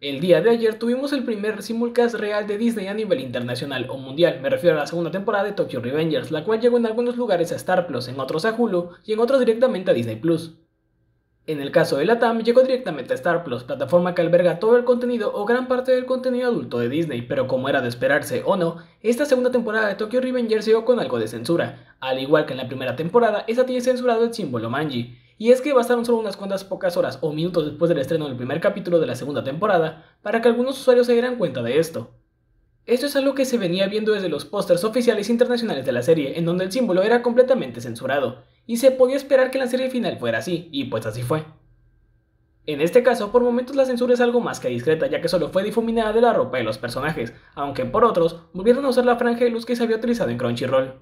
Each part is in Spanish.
El día de ayer tuvimos el primer simulcast real de Disney a nivel internacional o mundial, me refiero a la segunda temporada de Tokyo Revengers, la cual llegó en algunos lugares a Star Plus, en otros a Hulu y en otros directamente a Disney Plus. En el caso de Latam, llegó directamente a Star Plus, plataforma que alberga todo el contenido o gran parte del contenido adulto de Disney, pero como era de esperarse o no, esta segunda temporada de Tokyo Revengers llegó con algo de censura. Al igual que en la primera temporada, esta tiene censurado el símbolo Manji, y es que bastaron solo unas cuantas pocas horas o minutos después del estreno del primer capítulo de la segunda temporada para que algunos usuarios se dieran cuenta de esto. Esto es algo que se venía viendo desde los pósters oficiales internacionales de la serie, en donde el símbolo era completamente censurado, y se podía esperar que la serie final fuera así, y pues así fue. En este caso, por momentos la censura es algo más que discreta, ya que solo fue difuminada de la ropa de los personajes, aunque por otros, volvieron a usar la franja de luz que se había utilizado en Crunchyroll.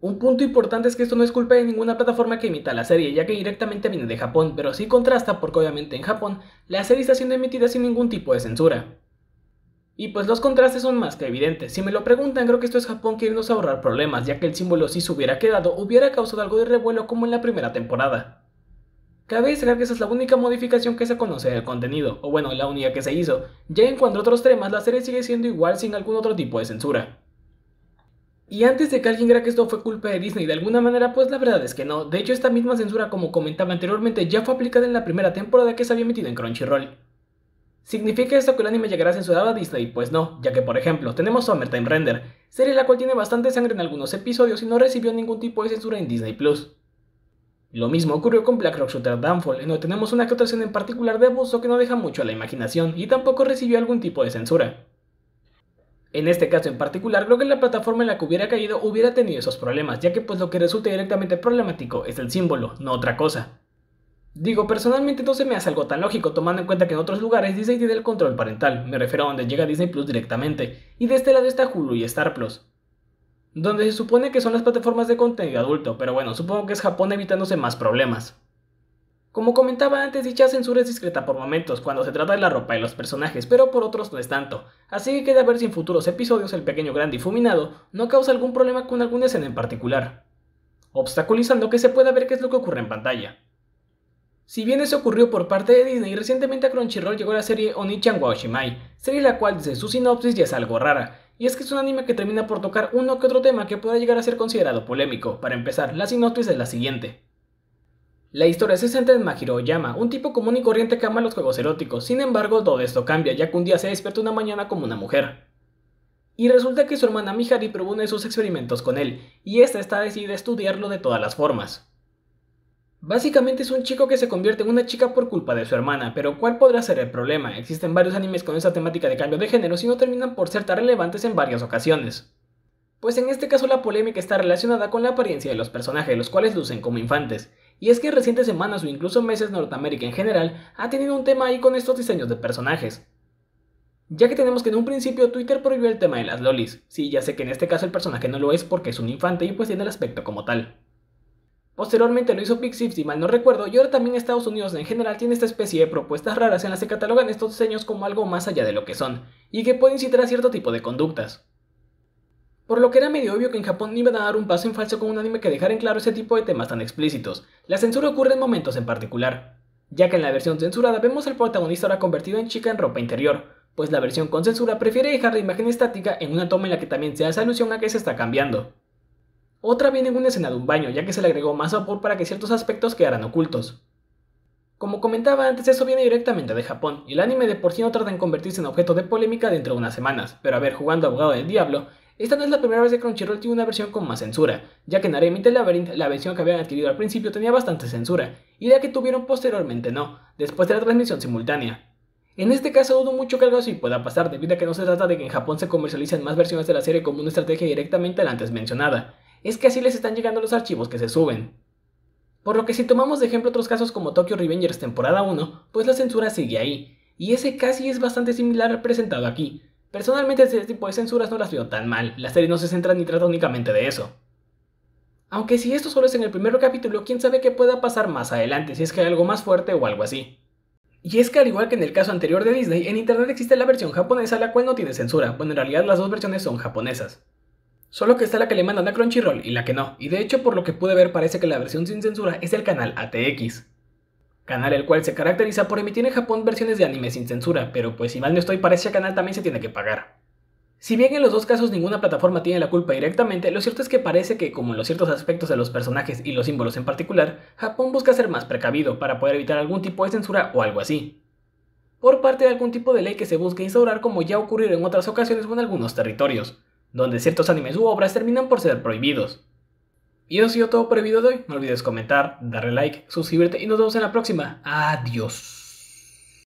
Un punto importante es que esto no es culpa de ninguna plataforma que imita la serie, ya que directamente viene de Japón, pero sí contrasta porque obviamente en Japón la serie está siendo emitida sin ningún tipo de censura. Y pues los contrastes son más que evidentes. Si me lo preguntan, creo que esto es Japón queriéndose ahorrar problemas, ya que el símbolo si se hubiera quedado hubiera causado algo de revuelo como en la primera temporada. Cabe destacar que esa es la única modificación que se conoce del contenido, o bueno, la única que se hizo, ya en cuanto a otros temas la serie sigue siendo igual sin algún otro tipo de censura. Y antes de que alguien crea que esto fue culpa de Disney de alguna manera, pues la verdad es que no. De hecho, esta misma censura, como comentaba anteriormente, ya fue aplicada en la primera temporada que se había emitido en Crunchyroll. ¿Significa esto que el anime llegará censurado a Disney? Pues no, ya que por ejemplo, tenemos Summertime Render, serie la cual tiene bastante sangre en algunos episodios y no recibió ningún tipo de censura en Disney Plus. Lo mismo ocurrió con Black Rock Shooter Downfall, en donde tenemos una actuación en particular de abuso que no deja mucho a la imaginación y tampoco recibió algún tipo de censura. En este caso en particular, creo que la plataforma en la que hubiera caído hubiera tenido esos problemas, ya que pues lo que resulta directamente problemático es el símbolo, no otra cosa. Digo, personalmente no se me hace algo tan lógico, tomando en cuenta que en otros lugares Disney tiene el control parental, me refiero a donde llega Disney Plus directamente, y de este lado está Hulu y Star Plus. Donde se supone que son las plataformas de contenido adulto, pero bueno, supongo que es Japón evitándose más problemas. Como comentaba antes, dicha censura es discreta por momentos cuando se trata de la ropa de los personajes, pero por otros no es tanto, así que queda ver si en futuros episodios el pequeño gran difuminado no causa algún problema con alguna escena en particular, obstaculizando que se pueda ver qué es lo que ocurre en pantalla. Si bien eso ocurrió por parte de Disney, recientemente a Crunchyroll llegó la serie Onichan wa Oshimai, serie la cual desde su sinopsis ya es algo rara, y es que es un anime que termina por tocar uno que otro tema que pueda llegar a ser considerado polémico. Para empezar, la sinopsis es la siguiente. La historia se centra en Mahiro Oyama, un tipo común y corriente que ama los juegos eróticos, sin embargo todo esto cambia ya que un día se despierta una mañana como una mujer. Y resulta que su hermana Mihari probó sus experimentos con él, y esta está decidida a estudiarlo de todas las formas. Básicamente es un chico que se convierte en una chica por culpa de su hermana, pero ¿cuál podrá ser el problema? Existen varios animes con esa temática de cambio de género y no terminan por ser tan relevantes en varias ocasiones. Pues en este caso la polémica está relacionada con la apariencia de los personajes, los cuales lucen como infantes, y es que en recientes semanas o incluso meses Norteamérica en general ha tenido un tema ahí con estos diseños de personajes. Ya que tenemos que en un principio Twitter prohibió el tema de las lolis. Sí, ya sé que en este caso el personaje no lo es porque es un infante y pues tiene el aspecto como tal. Posteriormente lo hizo Pixip si mal no recuerdo y ahora también Estados Unidos en general tiene esta especie de propuestas raras en las que catalogan estos diseños como algo más allá de lo que son y que pueden incitar a cierto tipo de conductas. Por lo que era medio obvio que en Japón iban a dar un paso en falso con un anime que dejara en claro ese tipo de temas tan explícitos. La censura ocurre en momentos en particular, ya que en la versión censurada vemos al protagonista ahora convertido en chica en ropa interior, pues la versión con censura prefiere dejar la imagen estática en una toma en la que también se hace alusión a que se está cambiando. Otra viene en una escena de un baño, ya que se le agregó más vapor para que ciertos aspectos quedaran ocultos. Como comentaba antes, eso viene directamente de Japón, y el anime de por sí no tarda en convertirse en objeto de polémica dentro de unas semanas, pero a ver, jugando abogado del diablo, esta no es la primera vez que Crunchyroll tiene una versión con más censura, ya que en Aremite Labyrinth la versión que habían adquirido al principio tenía bastante censura, y la que tuvieron posteriormente no, después de la transmisión simultánea. En este caso dudo mucho que algo así pueda pasar, debido a que no se trata de que en Japón se comercialicen más versiones de la serie como una estrategia directamente a la antes mencionada, es que así les están llegando los archivos que se suben. Por lo que si tomamos de ejemplo otros casos como Tokyo Revengers temporada 1, pues la censura sigue ahí, y ese casi es bastante similar representado aquí, Personalmente este tipo de censuras no las veo tan mal, la serie no se centra ni trata únicamente de eso. Aunque si esto solo es en el primer capítulo, quién sabe qué pueda pasar más adelante, si es que hay algo más fuerte o algo así. Y es que al igual que en el caso anterior de Disney, en internet existe la versión japonesa la cual no tiene censura, bueno en realidad las dos versiones son japonesas. Solo que está la que le mandan a Crunchyroll y la que no, y de hecho por lo que pude ver parece que la versión sin censura es el canal ATX. Canal el cual se caracteriza por emitir en Japón versiones de anime sin censura, pero pues si mal no estoy para ese canal también se tiene que pagar. Si bien en los dos casos ninguna plataforma tiene la culpa directamente, lo cierto es que parece que, como en los ciertos aspectos de los personajes y los símbolos en particular, Japón busca ser más precavido para poder evitar algún tipo de censura o algo así. Por parte de algún tipo de ley que se busque instaurar como ya ocurrido en otras ocasiones o en algunos territorios, donde ciertos animes u obras terminan por ser prohibidos. Y eso ha sido todo por el video de hoy. No olvides comentar, darle like, suscribirte y nos vemos en la próxima. Adiós.